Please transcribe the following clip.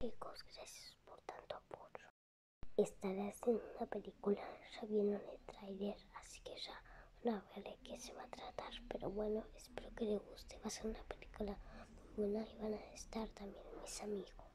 Chicos, gracias por tanto apoyo. Estaré haciendo una película, ya vieron el trailer, así que ya no veré qué se va a tratar. Pero bueno, espero que les guste. Va a ser una película muy buena y van a estar también mis amigos.